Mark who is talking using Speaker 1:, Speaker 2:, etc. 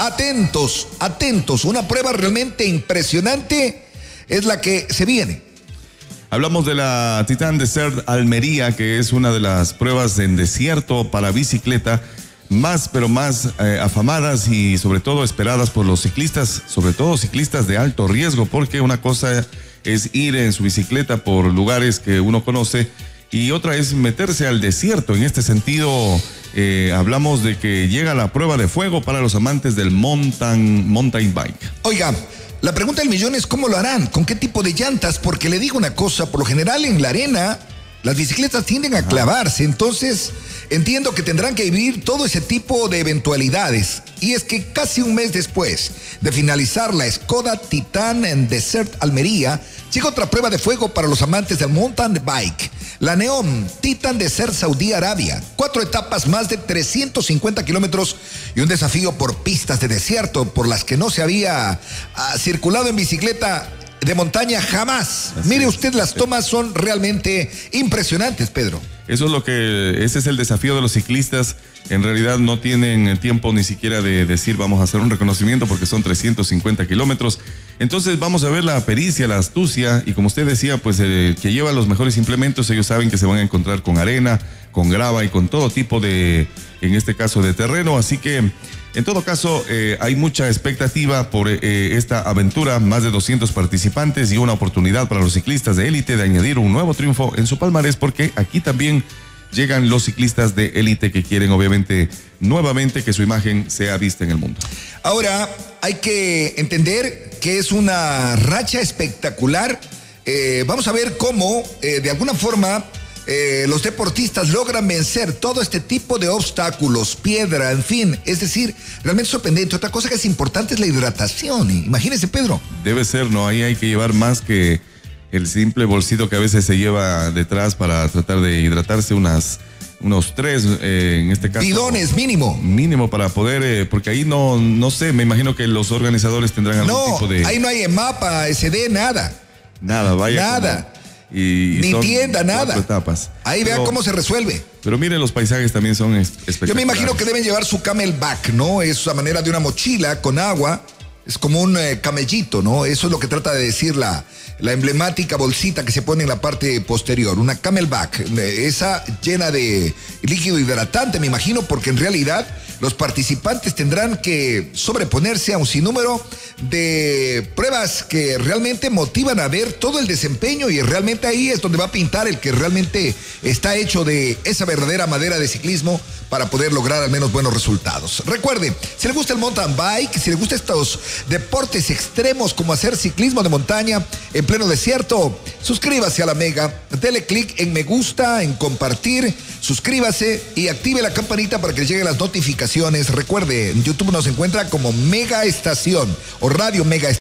Speaker 1: Atentos, atentos. Una prueba realmente impresionante es la que se viene.
Speaker 2: Hablamos de la Titan Desert Almería, que es una de las pruebas en desierto para bicicleta más, pero más eh, afamadas y sobre todo esperadas por los ciclistas, sobre todo ciclistas de alto riesgo, porque una cosa es ir en su bicicleta por lugares que uno conoce y otra es meterse al desierto. En este sentido, eh, hablamos de que llega la prueba de fuego para los amantes del mountain, mountain bike.
Speaker 1: Oiga, la pregunta del millón es cómo lo harán, con qué tipo de llantas, porque le digo una cosa, por lo general en la arena las bicicletas tienden a clavarse, entonces entiendo que tendrán que vivir todo ese tipo de eventualidades. Y es que casi un mes después de finalizar la Skoda Titan en Desert Almería, llega otra prueba de fuego para los amantes del mountain bike. La Neon Titan Desert Saudí Arabia. Cuatro etapas, más de 350 kilómetros y un desafío por pistas de desierto por las que no se había ah, circulado en bicicleta de montaña jamás. Mire usted, las tomas son realmente impresionantes, Pedro.
Speaker 2: Eso es lo que, ese es el desafío de los ciclistas. En realidad no tienen tiempo ni siquiera de decir vamos a hacer un reconocimiento porque son 350 kilómetros. Entonces vamos a ver la pericia, la astucia y como usted decía, pues eh, que lleva los mejores implementos, ellos saben que se van a encontrar con arena, con grava y con todo tipo de, en este caso, de terreno. Así que en todo caso, eh, hay mucha expectativa por eh, esta aventura, más de 200 participantes y una oportunidad para los ciclistas de élite de añadir un nuevo triunfo en su palmarés, porque aquí también llegan los ciclistas de élite que quieren, obviamente, nuevamente que su imagen sea vista en el mundo.
Speaker 1: Ahora, hay que entender que es una racha espectacular. Eh, vamos a ver cómo, de alguna forma, eh, los deportistas logran vencer todo este tipo de obstáculos, piedra, en fin. Es decir, realmente sorprendente. Otra cosa que es importante es la hidratación. Imagínese, Pedro.
Speaker 2: Debe ser, ¿no? Ahí hay que llevar más que el simple bolsito que a veces se lleva detrás para tratar de hidratarse unas unos tres, eh, en este caso.
Speaker 1: Bidones, mínimo.
Speaker 2: Mínimo para poder, eh, porque ahí no, no sé, me imagino que los organizadores tendrán algún tipo de.
Speaker 1: Ahí no hay mapa, SD, nada.
Speaker 2: Nada, vaya.
Speaker 1: Nada. Ni tienda, nada.
Speaker 2: Etapas.
Speaker 1: Ahí vean cómo se resuelve.
Speaker 2: Pero miren, los paisajes también son espectaculares.
Speaker 1: Yo me imagino que deben llevar su camelback, ¿no? Es a manera de una mochila con agua. Es como un eh, camellito, ¿no? Eso es lo que trata de decir la, la emblemática bolsita que se pone en la parte posterior, una camelback, eh, esa llena de líquido hidratante, me imagino, porque en realidad los participantes tendrán que sobreponerse a un sinnúmero de pruebas que realmente motivan a ver todo el desempeño y realmente ahí es donde va a pintar el que realmente está hecho de esa verdadera madera de ciclismo para poder lograr al menos buenos resultados. Recuerde, si le gusta el mountain bike, si le gusta estos deportes extremos como hacer ciclismo de montaña en pleno desierto, suscríbase a la Mega, dele clic en me gusta, en compartir, suscríbase y active la campanita para que lleguen las notificaciones. Recuerde, en YouTube nos encuentra como Mega Estación o Radio Mega Estación.